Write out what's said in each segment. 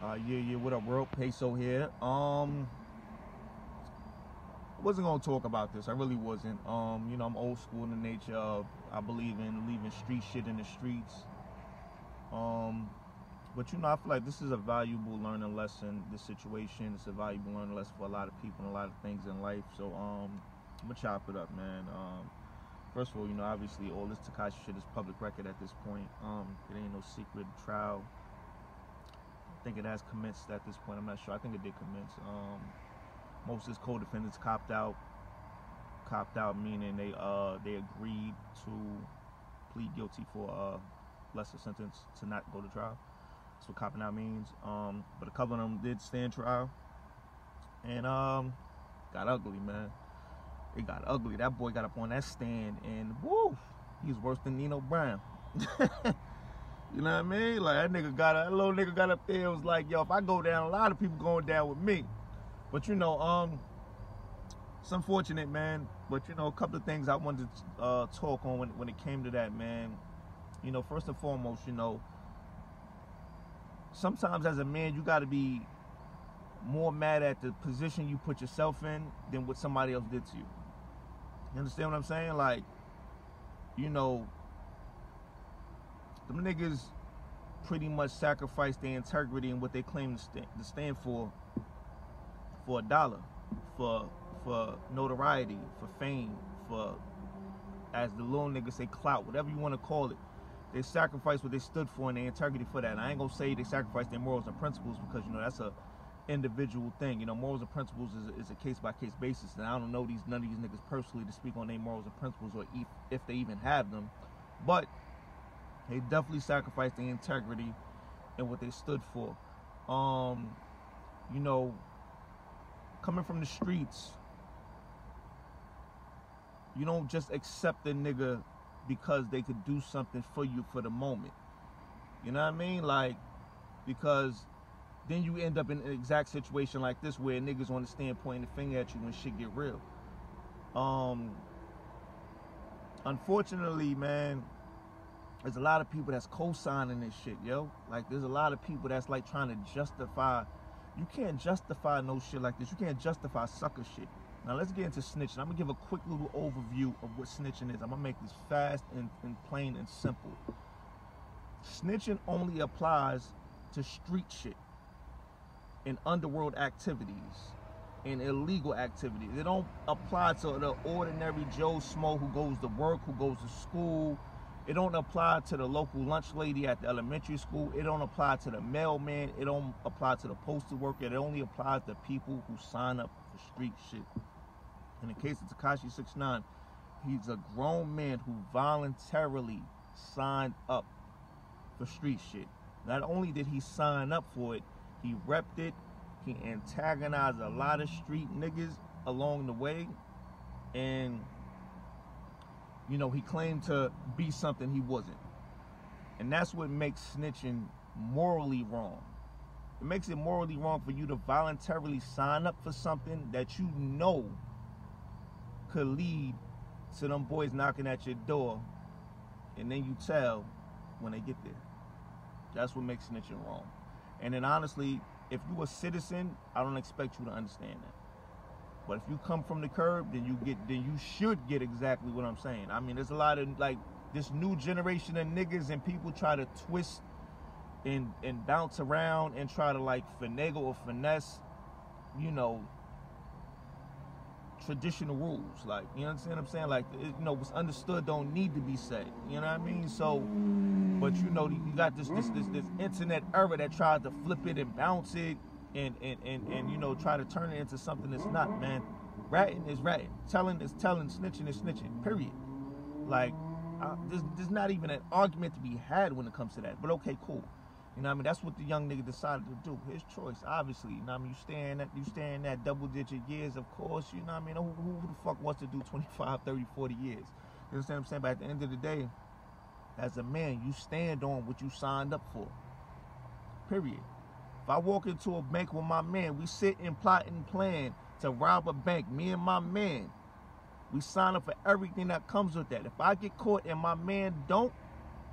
Uh, yeah, yeah, what up, world? Payso here. Um, I wasn't gonna talk about this. I really wasn't. Um, you know, I'm old school in the nature of I believe in leaving street shit in the streets. Um, but you know, I feel like this is a valuable learning lesson. This situation, it's a valuable learning lesson for a lot of people and a lot of things in life. So, um, I'm gonna chop it up, man. Um, first of all, you know, obviously all this Tekashi shit is public record at this point. Um, it ain't no secret trial think it has commenced at this point. I'm not sure. I think it did commence. Um, most of his co-defendants copped out. Copped out meaning they uh they agreed to plead guilty for a lesser sentence to not go to trial. That's what copping out means. Um, but a couple of them did stand trial, and um, got ugly, man. It got ugly. That boy got up on that stand, and woo, he's worse than Nino Brown. You know what I mean? Like that nigga got that little nigga got up there and was like, yo, if I go down, a lot of people going down with me. But you know, um, it's unfortunate, man. But you know, a couple of things I wanted to uh, talk on when when it came to that, man. You know, first and foremost, you know, sometimes as a man, you got to be more mad at the position you put yourself in than what somebody else did to you. You understand what I'm saying? Like, you know, them niggas pretty much sacrificed their integrity and what they claim to stand, to stand for for a dollar, for for notoriety, for fame, for as the little niggas say clout, whatever you want to call it. They sacrificed what they stood for and their integrity for that. And I ain't gonna say they sacrificed their morals and principles because you know that's a individual thing. You know, morals and principles is a, is a case by case basis. And I don't know these none of these niggas personally to speak on their morals and principles or if, if they even have them. But they definitely sacrificed their integrity and what they stood for. Um, you know, coming from the streets, you don't just accept a nigga because they could do something for you for the moment. You know what I mean? Like, because then you end up in an exact situation like this where niggas on the stand pointing the finger at you when shit get real. Um, unfortunately, man, there's a lot of people that's co-signing this shit, yo. Like there's a lot of people that's like trying to justify. You can't justify no shit like this. You can't justify sucker shit. Now let's get into snitching. I'm gonna give a quick little overview of what snitching is. I'm gonna make this fast and, and plain and simple. Snitching only applies to street shit and underworld activities and illegal activities. It don't apply to the ordinary Joe Smo who goes to work, who goes to school, it don't apply to the local lunch lady at the elementary school. It don't apply to the mailman. It don't apply to the postal worker. It only applies to people who sign up for street shit. In the case of Tekashi 69, he's a grown man who voluntarily signed up for street shit. Not only did he sign up for it, he repped it. He antagonized a lot of street niggas along the way. And you know, he claimed to be something he wasn't. And that's what makes snitching morally wrong. It makes it morally wrong for you to voluntarily sign up for something that you know could lead to them boys knocking at your door and then you tell when they get there. That's what makes snitching wrong. And then honestly, if you're a citizen, I don't expect you to understand that. But if you come from the curb, then you get then you should get exactly what I'm saying. I mean, there's a lot of like this new generation of niggas and people try to twist and and bounce around and try to like finagle or finesse, you know, traditional rules. Like, you understand what I'm saying? Like, it, you know, what's understood don't need to be said. You know what I mean? So, but you know, you got this this this this internet era that tries to flip it and bounce it and, and, and, and, you know, try to turn it into something that's not, man. Ratting is ratting. Telling is telling. Snitching is snitching. Period. Like, uh, there's, there's not even an argument to be had when it comes to that. But okay, cool. You know what I mean? That's what the young nigga decided to do. His choice, obviously. You know what I mean? You stay in that, you stay in that double digit years, of course. You know what I mean? Who, who, who the fuck wants to do 25, 30, 40 years? You understand what I'm saying? But at the end of the day, as a man, you stand on what you signed up for. Period. If I walk into a bank with my man, we sit and plot and plan to rob a bank, me and my man. We sign up for everything that comes with that. If I get caught and my man don't,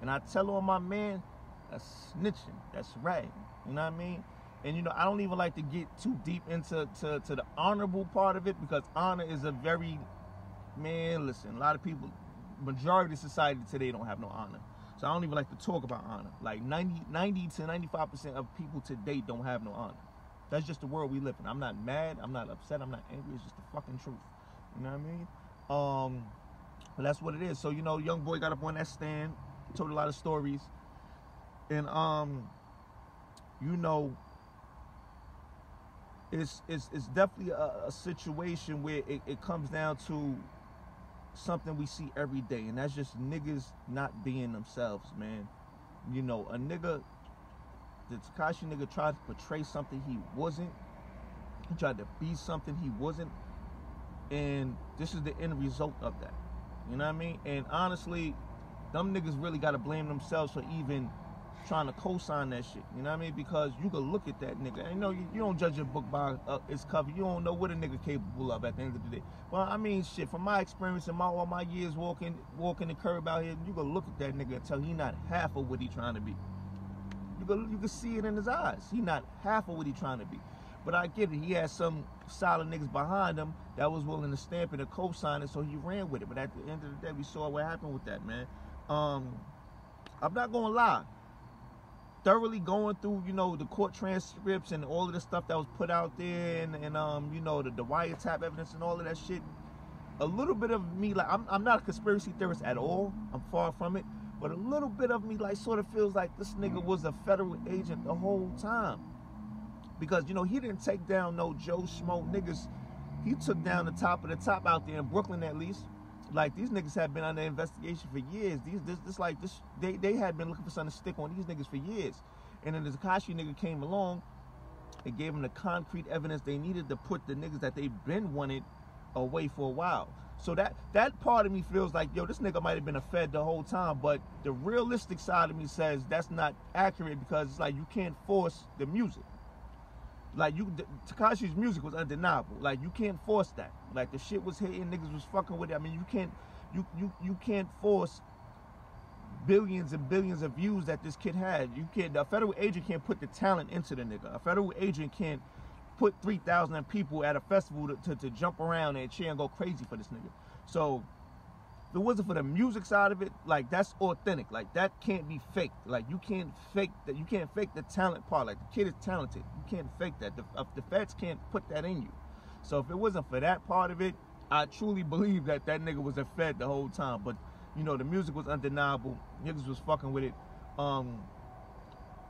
and I tell on my man, that's snitching. That's right. You know what I mean? and you know I don't even like to get too deep into to, to the honorable part of it because honor is a very man. Listen, a lot of people, majority of society today don't have no honor. So I don't even like to talk about honor. Like 90, 90 to 95 percent of people today don't have no honor. That's just the world we live in. I'm not mad. I'm not upset. I'm not angry. It's just the fucking truth. You know what I mean? Um, but that's what it is. So you know, young boy got up on that stand, told a lot of stories, and um, you know, it's it's it's definitely a, a situation where it, it comes down to something we see every day, and that's just niggas not being themselves, man. You know, a nigga, the Tekashi nigga tried to portray something he wasn't. He tried to be something he wasn't, and this is the end result of that. You know what I mean? And honestly, them niggas really got to blame themselves for even trying to co-sign that shit. You know what I mean? Because you can look at that nigga. And you know, you, you don't judge a book by uh, its cover. You don't know what a nigga capable of at the end of the day. Well, I mean, shit. From my experience and my all my years walking walking the curb out here, you could look at that nigga and tell he not half of what he trying to be. You can you could see it in his eyes. He not half of what he trying to be. But I get it. He had some solid niggas behind him that was willing to stamp it and co-sign it, so he ran with it. But at the end of the day, we saw what happened with that, man. Um, I'm not gonna lie thoroughly going through, you know, the court transcripts and all of the stuff that was put out there and, and um, you know, the, the wiretap evidence and all of that shit, a little bit of me, like, I'm, I'm not a conspiracy theorist at all. I'm far from it. But a little bit of me, like, sort of feels like this nigga was a federal agent the whole time. Because, you know, he didn't take down no Joe Schmo niggas. He took down the top of the top out there in Brooklyn, at least like these niggas have been under investigation for years. These this, this like this they they had been looking for something to stick on these niggas for years. And then the Tekashi nigga came along and gave them the concrete evidence they needed to put the niggas that they've been wanted away for a while. So that that part of me feels like, yo, this nigga might have been a fed the whole time, but the realistic side of me says that's not accurate because it's like you can't force the music. Like you, Tekashi's music was undeniable. Like you can't force that. Like the shit was hitting, niggas was fucking with it. I mean, you can't, you you you can't force billions and billions of views that this kid had. You can't. A federal agent can't put the talent into the nigga. A federal agent can't put three thousand people at a festival to, to, to jump around and cheer and go crazy for this nigga. So if it wasn't for the music side of it, like that's authentic. Like that can't be faked. Like you can't fake that. You can't fake the talent part. Like the kid is talented. You can't fake that. The, uh, the feds can't put that in you. So if it wasn't for that part of it, I truly believe that that nigga was a fed the whole time. But you know the music was undeniable. Niggas was fucking with it. Um,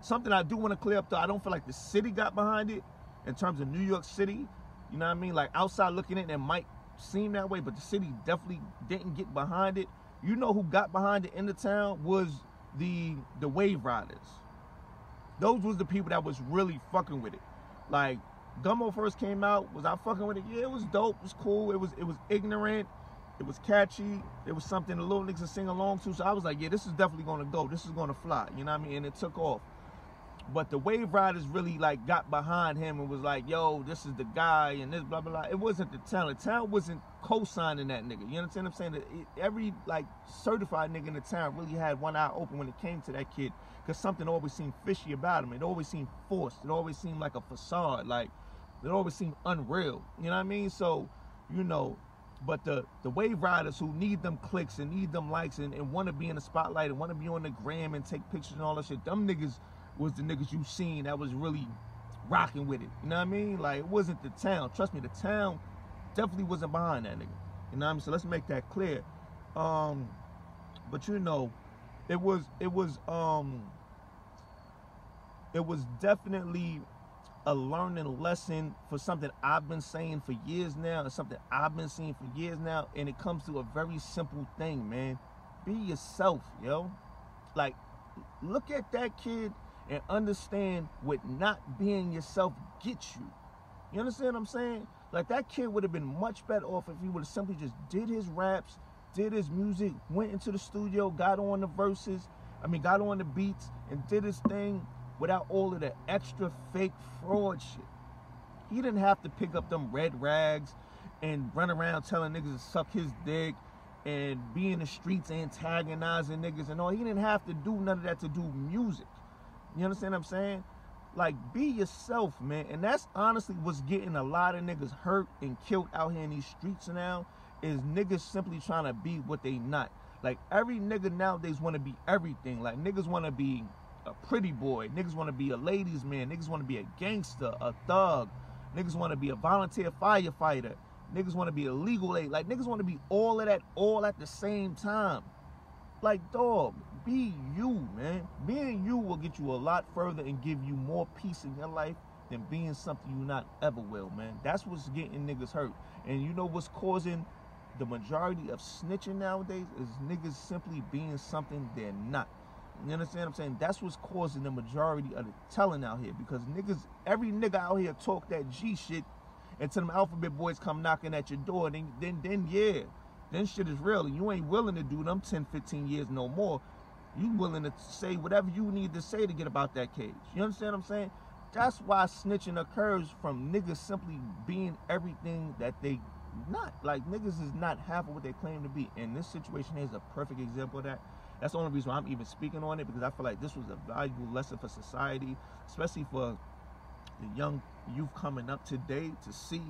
something I do want to clear up though. I don't feel like the city got behind it in terms of New York City. You know what I mean? Like outside looking in, it might seem that way, but the city definitely didn't get behind it. You know who got behind it in the town was the the wave riders. Those was the people that was really fucking with it. Like Gummo first came out, was I fucking with it? Yeah, it was dope, it was cool, it was it was ignorant, it was catchy, it was something the little niggas to sing along to. So I was like, yeah, this is definitely gonna go, this is gonna fly. You know what I mean? And it took off. But the Wave Riders really like got behind him and was like, yo, this is the guy and this blah blah blah. It wasn't the talent. Talent wasn't co-signing that nigga. You understand what I'm saying? It, every like certified nigga in the town really had one eye open when it came to that kid. Cause something always seemed fishy about him. It always seemed forced. It always seemed like a facade. Like it always seemed unreal. You know what I mean? So, you know, but the the wave riders who need them clicks and need them likes and, and want to be in the spotlight and want to be on the gram and take pictures and all that shit, them niggas was the niggas you seen that was really rocking with it. You know what I mean? Like it wasn't the town. Trust me, the town definitely wasn't behind that nigga. You know what I mean? So let's make that clear. Um, but you know, it was it was um it was definitely a learning lesson for something I've been saying for years now, and something I've been seeing for years now, and it comes to a very simple thing, man. Be yourself, yo. Like, look at that kid and understand what not being yourself gets you. You understand what I'm saying? Like that kid would have been much better off if he would have simply just did his raps, did his music, went into the studio, got on the verses, I mean, got on the beats and did his thing without all of the extra fake fraud shit. He didn't have to pick up them red rags and run around telling niggas to suck his dick and be in the streets antagonizing niggas and all. He didn't have to do none of that to do music. You understand what I'm saying? Like, be yourself, man. And that's honestly what's getting a lot of niggas hurt and killed out here in these streets now. Is niggas simply trying to be what they not. Like every nigga nowadays want to be everything. Like niggas want to be a pretty boy. Niggas want to be a ladies man. Niggas want to be a gangster, a thug. Niggas want to be a volunteer firefighter. Niggas want to be a legal aid. Like niggas want to be all of that all at the same time. Like dog, be you, man. Being you will get you a lot further and give you more peace in your life than being something you not ever will, man. That's what's getting niggas hurt. And you know what's causing the majority of snitching nowadays is niggas simply being something they're not. You understand what I'm saying? That's what's causing the majority of the telling out here because niggas, every nigga out here talk that G shit until them alphabet boys come knocking at your door. Then, then, then, yeah, then shit is real. And you ain't willing to do them 10, 15 years no more. You willing to say whatever you need to say to get about that cage. You understand what I'm saying? That's why snitching occurs from niggas simply being everything that they not. Like niggas is not half of what they claim to be. And this situation is a perfect example of that. That's the only reason why I'm even speaking on it because I feel like this was a valuable lesson for society, especially for the young youth coming up today to see.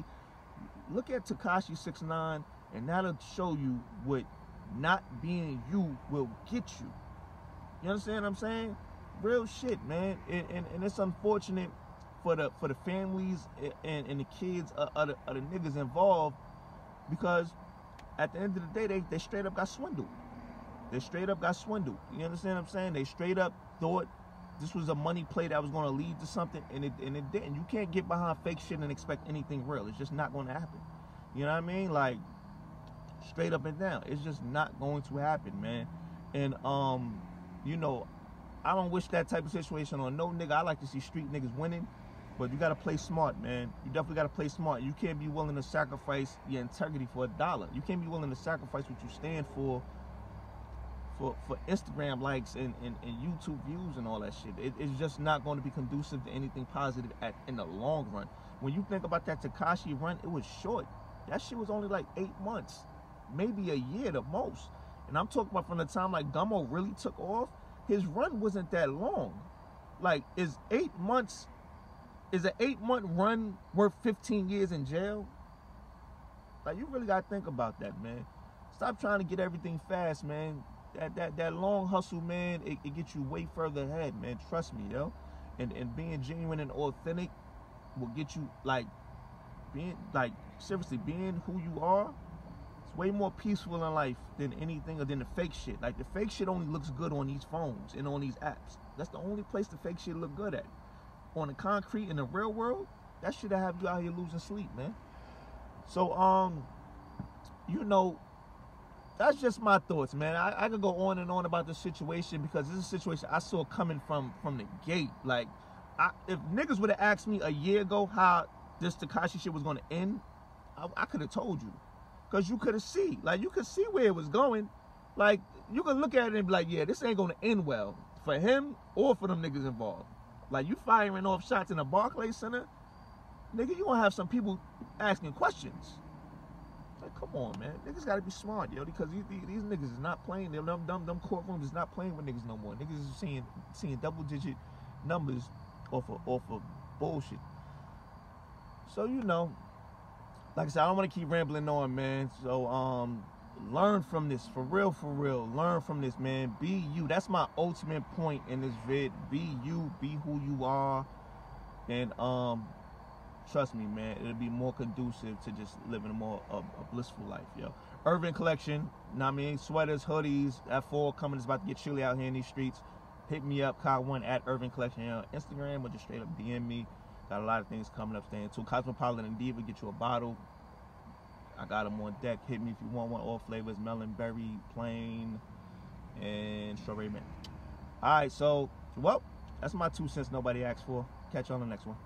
Look at Tekashi Six Nine, and that'll show you what not being you will get you. You understand what I'm saying? Real shit, man. And, and, and it's unfortunate for the for the families and, and the kids of, of, the, of the niggas involved because at the end of the day, they, they straight up got swindled. They straight up got swindled. You understand what I'm saying? They straight up thought this was a money play that was going to lead to something, and it and it didn't. You can't get behind fake shit and expect anything real. It's just not going to happen. You know what I mean? Like straight up and down. It's just not going to happen, man. And um, you know, I don't wish that type of situation on no nigga. I like to see street niggas winning. But you gotta play smart, man. You definitely gotta play smart. You can't be willing to sacrifice your integrity for a dollar. You can't be willing to sacrifice what you stand for for, for Instagram likes and, and, and YouTube views and all that shit. It, it's just not going to be conducive to anything positive at in the long run. When you think about that Tekashi run, it was short. That shit was only like eight months, maybe a year the most. And I'm talking about from the time like Gummo really took off, his run wasn't that long. Like, is eight months is an eight month run worth 15 years in jail? Like you really gotta think about that, man. Stop trying to get everything fast, man. That that that long hustle, man, it, it gets you way further ahead, man. Trust me, yo. And and being genuine and authentic will get you like being like seriously being who you are. Way more peaceful in life than anything or than the fake shit. Like the fake shit only looks good on these phones and on these apps. That's the only place the fake shit look good at on the concrete in the real world, that should have you out here losing sleep, man. So, um, you know, that's just my thoughts, man. I, I could go on and on about this situation because this is a situation I saw coming from from the gate. Like, I, if niggas would have asked me a year ago how this Tekashi shit was to end, I, I could have told you, cause you could have see, like, you could see where it was going. Like, you could look at it and be like, yeah, this ain't to end well for him or for them niggas involved. Like you firing off shots in a Barclays Center, nigga, you gonna have some people asking questions. Like, come on, man. Niggas gotta be smart, yo, because these, these, niggas is not playing. Them, dumb, dumb, them courtrooms is not playing with niggas no more. Niggas is seeing seeing double digit numbers off of off of bullshit. So you know, like I said, I don't want to keep rambling on, man. So um, learn from this for real for real. Learn from this man. Be you. That's my ultimate point in this vid. Be you. Be who you are. And um trust me man it'll be more conducive to just living a more a, a blissful life yo. Urban collection know I mean? Sweaters hoodies that fall coming is about to get chilly out here in these streets. Hit me up Kyle one at urban collection on instagram or just straight up dm me got a lot of things coming up staying too cosmopolitan and diva get you a bottle I got them on deck. Hit me if you want one. All flavors: melon, berry, plain, and strawberry mint. All right, so well, that's my two cents. Nobody asked for. Catch you on the next one.